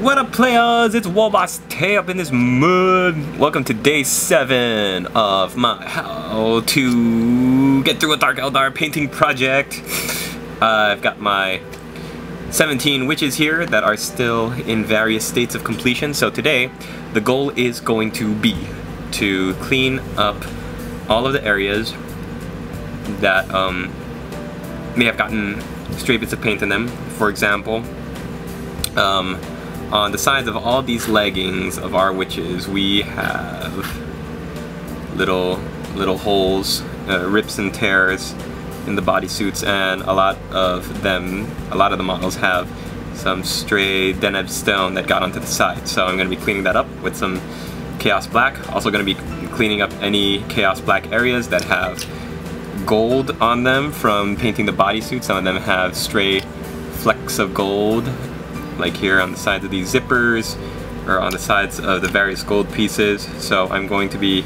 What up players, it's Warboss Tae up in this mud. Welcome to day 7 of my how to get through a Dark Eldar painting project. Uh, I've got my 17 witches here that are still in various states of completion. So today, the goal is going to be to clean up all of the areas that um, may have gotten stray bits of paint in them. For example, um, on the sides of all these leggings of our witches, we have little little holes, uh, rips and tears in the bodysuits, and a lot of them, a lot of the models have some stray deneb stone that got onto the side. So I'm going to be cleaning that up with some Chaos Black. Also going to be cleaning up any Chaos Black areas that have gold on them from painting the bodysuit. Some of them have stray flecks of gold like here on the sides of these zippers or on the sides of the various gold pieces. So I'm going to be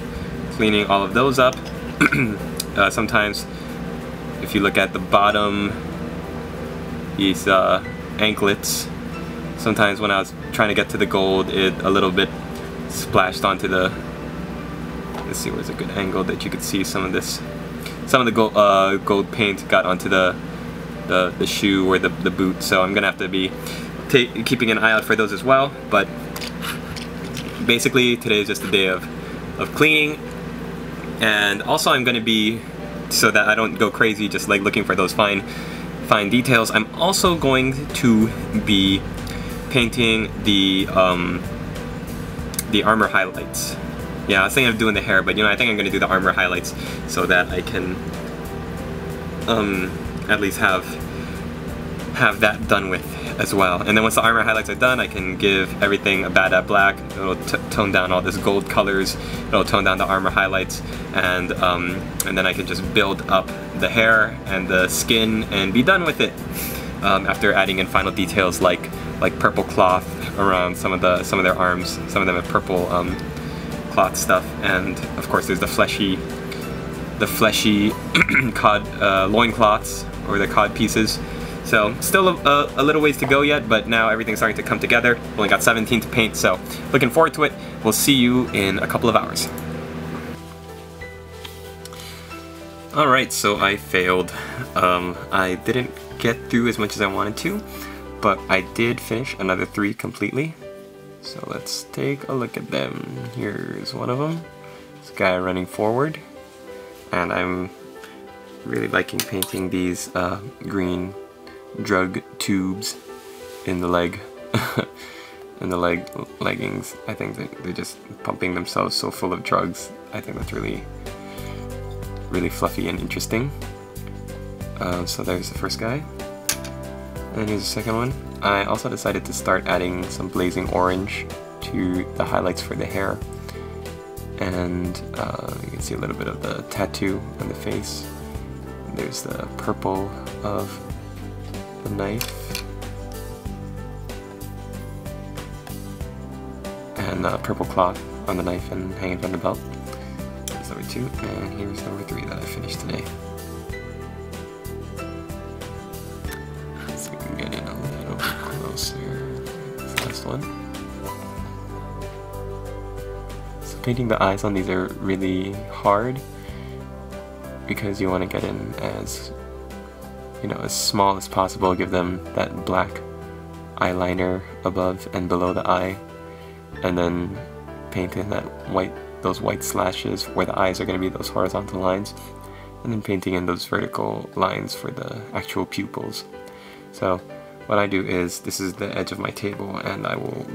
cleaning all of those up. uh, sometimes if you look at the bottom, these uh, anklets, sometimes when I was trying to get to the gold, it a little bit splashed onto the, let's see where's a good angle that you could see some of this, some of the gold, uh, gold paint got onto the, the, the shoe or the, the boot, so I'm gonna have to be keeping an eye out for those as well. But basically, today is just a day of, of cleaning. And also I'm going to be, so that I don't go crazy just like looking for those fine, fine details, I'm also going to be painting the, um, the armor highlights. Yeah, I was thinking of doing the hair, but you know, I think I'm going to do the armor highlights so that I can um, at least have have that done with as well. And then once the armor highlights are done, I can give everything a Badab Black. It'll tone down all this gold colors. It'll tone down the armor highlights, and um, and then I can just build up the hair and the skin and be done with it. Um, after adding in final details like like purple cloth around some of the some of their arms. Some of them have purple um, cloth stuff, and of course there's the fleshy the fleshy cod uh, loincloths or the cod pieces so still a, a, little ways to go yet, but now everything's starting to come together. Only got 17 to paint, so looking forward to it. We'll see you in a couple of hours. Alright, so I failed. Um, I didn't get through as much as I wanted to, but I did finish another three completely. So let's take a look at them. Here's one of them. This guy running forward. And I'm really liking painting these uh, green drug tubes in the leg in the leg leggings. I think they, they're just pumping themselves so full of drugs. I think that's really really fluffy and interesting. Uh, so there's the first guy. And here's the second one. I also decided to start adding some blazing orange to the highlights for the hair. And uh, you can see a little bit of the tattoo on the face. There's the purple of the knife. And uh, purple cloth on the knife and hanging from the belt. That's number two, and here's number three that I finished today. So we can get in a little closer. Last one. So painting the eyes on these are really hard because you want to get in as you know, as small as possible, give them that black eyeliner above and below the eye, and then paint in that white, those white slashes where the eyes are going to be those horizontal lines, and then painting in those vertical lines for the actual pupils. So what I do is, this is the edge of my table, and I will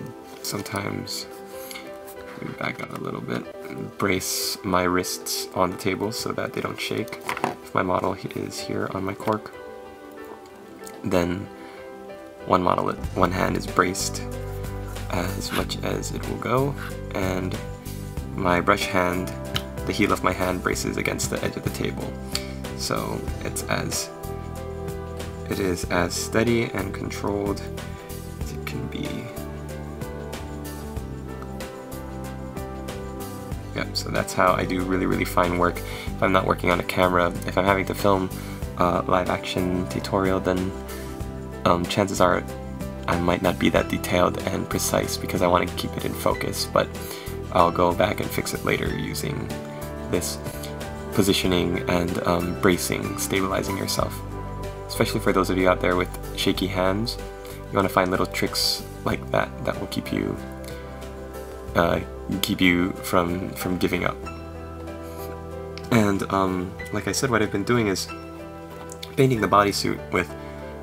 sometimes back out a little bit, brace my wrists on the table so that they don't shake if my model is here on my cork then one model, one hand is braced as much as it will go, and my brush hand, the heel of my hand braces against the edge of the table. So it's as it is as steady and controlled as it can be. Yep, so that's how I do really, really fine work. If I'm not working on a camera, if I'm having to film a live action tutorial, then um, chances are I might not be that detailed and precise because I want to keep it in focus, but I'll go back and fix it later using this positioning and um, bracing, stabilizing yourself. Especially for those of you out there with shaky hands, you want to find little tricks like that that will keep you uh, keep you from from giving up. And um, like I said, what I've been doing is painting the bodysuit with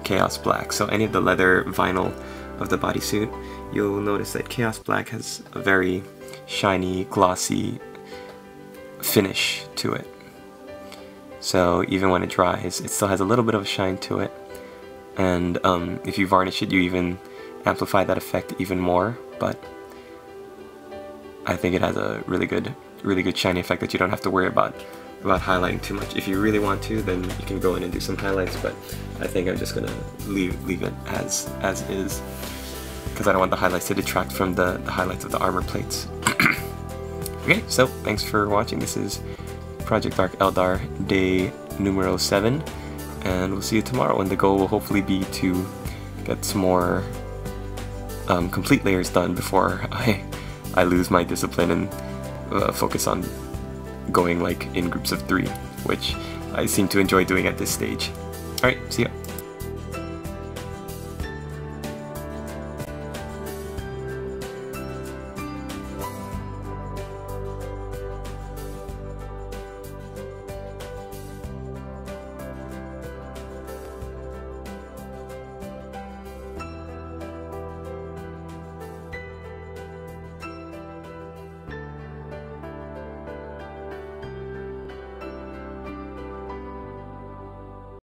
Chaos Black. So any of the leather vinyl of the bodysuit, you'll notice that Chaos Black has a very shiny, glossy finish to it. So even when it dries, it still has a little bit of a shine to it. And um, if you varnish it, you even amplify that effect even more. But I think it has a really good, really good shiny effect that you don't have to worry about about highlighting too much. If you really want to, then you can go in and do some highlights, but I think I'm just gonna leave, leave it as, as is because I don't want the highlights to detract from the, the highlights of the armor plates. okay, so thanks for watching. This is Project Dark Eldar day numero 7, and we'll see you tomorrow, and the goal will hopefully be to get some more um, complete layers done before I, I lose my discipline and uh, focus on going like in groups of three, which I seem to enjoy doing at this stage. Alright, see ya.